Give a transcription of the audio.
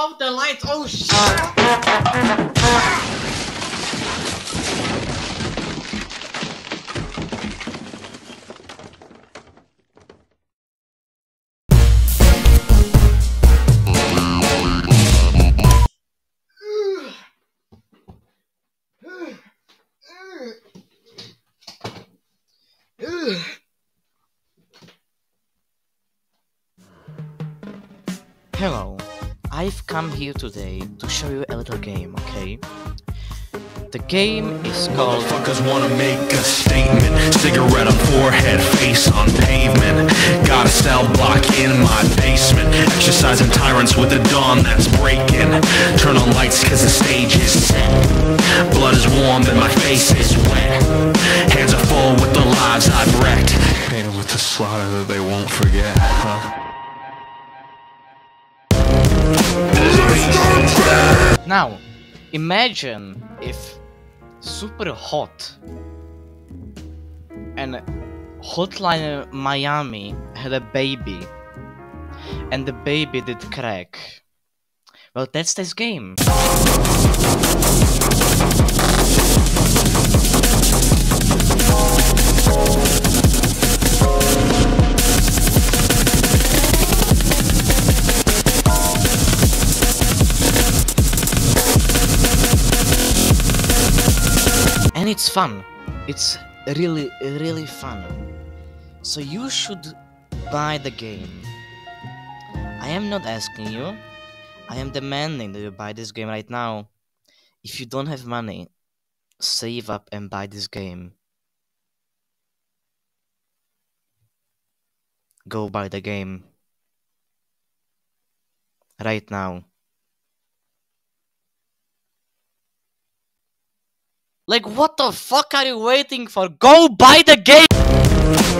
off the lights. Oh shit. Hello, I've come here today to show you a little game, okay? The game is called Motherfuckers wanna make a statement. Cigarette on forehead, face on pavement. Got a cell block in my basement. Exercising tyrants with the dawn that's breaking. Turn on lights cause the stage is set. Blood is warm and my face is wet. Hands are full with the lives I've wrecked. Painted with the slaughter that they won't forget, huh? Now, imagine if Superhot and Hotline Miami had a baby and the baby did crack. Well, that's this game. It's fun. It's really, really fun. So you should buy the game. I am not asking you. I am demanding that you buy this game right now. If you don't have money, save up and buy this game. Go buy the game. Right now. Like, what the fuck are you waiting for? Go buy the game!